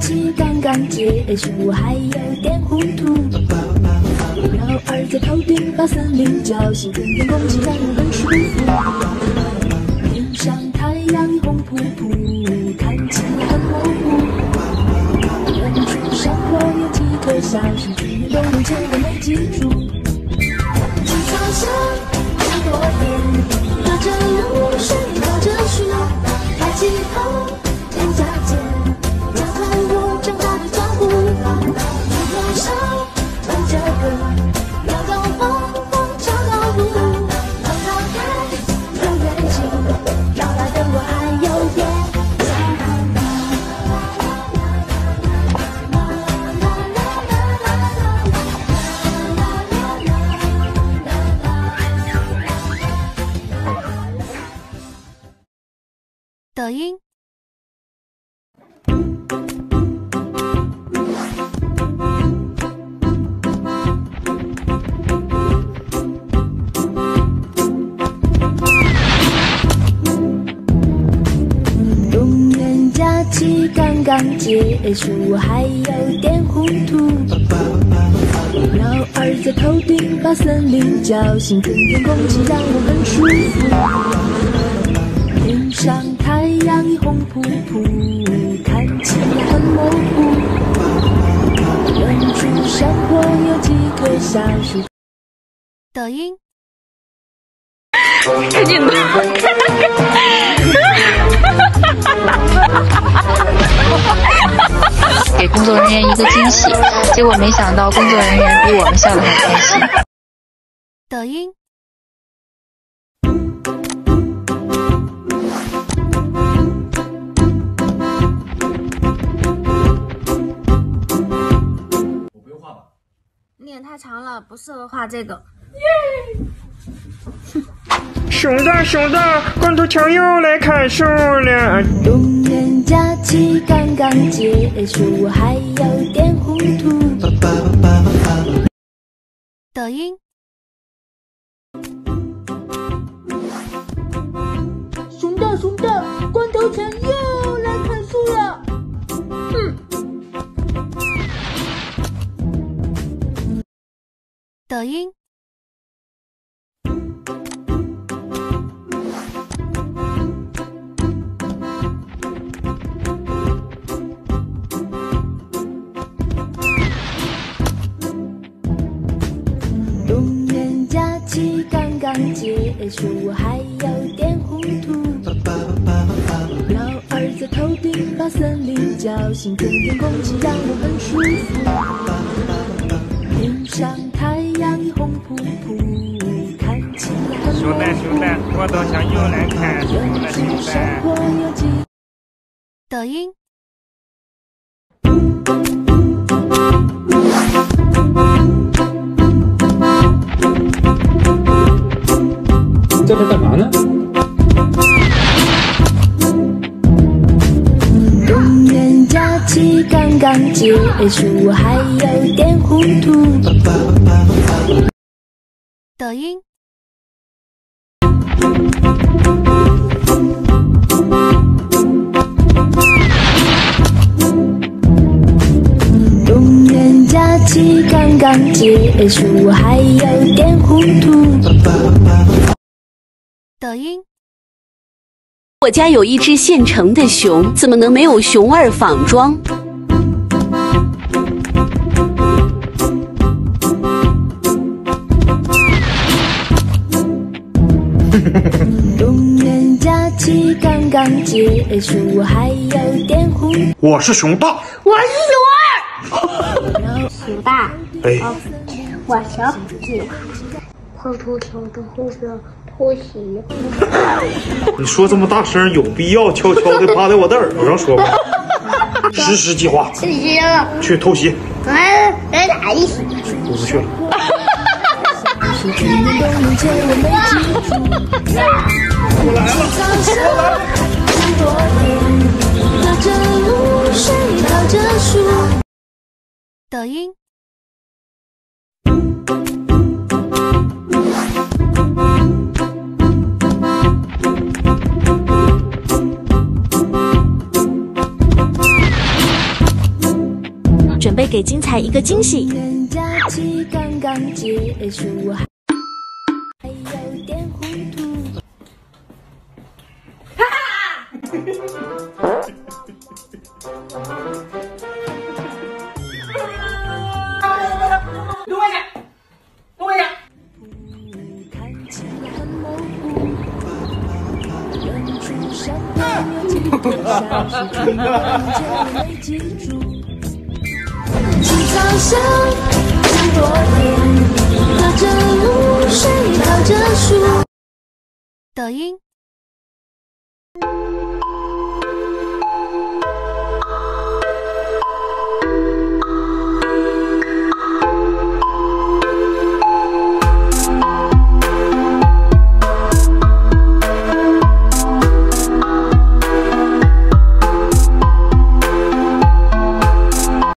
期刚刚结束，还有点糊涂。鸟儿在头顶把森林叫醒，春天空气让我很舒服。抖音。冬年假期刚刚结束，还有点糊涂。鸟儿在头顶把森林叫醒，春天空气让我很舒服。天上太阳红扑扑，看起来很模糊。远处山坡有几棵小树。抖音。给工作人员一个惊喜，结果没想到工作人员比我们笑得还开心。抖音。脸太长了，不适合画这个。熊大熊大，光头强又来砍树了。冬年假期刚刚结束，还有点糊涂。抖音。熊大熊大，光头强抖音。冬年假期刚刚结束，还有点糊涂。老二在头顶把森林叫醒，春天空气让我很舒服。天上太阳红扑扑，看起来很熊大熊大，光头强又来看熊处山大，坡有几抖音。在这干嘛呢？冬年假期刚刚结束，还有点糊涂。抖音。冬年假期刚刚结束，还有点糊涂。抖音。我家有一只现成的熊，怎么能没有熊二仿妆？冬年假期刚刚结束，还有点糊。我是熊大。熊大，哎，我小姐，光头强的后边偷袭。你说这么大声，有必要悄悄的趴在我的耳朵上说吗？实施计划，去偷袭。来来打一起。我不去了。是去年冬天前我没记住。很多年，隔着露水，靠着树。抖音。给精彩一个惊喜。年假期刚刚结束，抖音。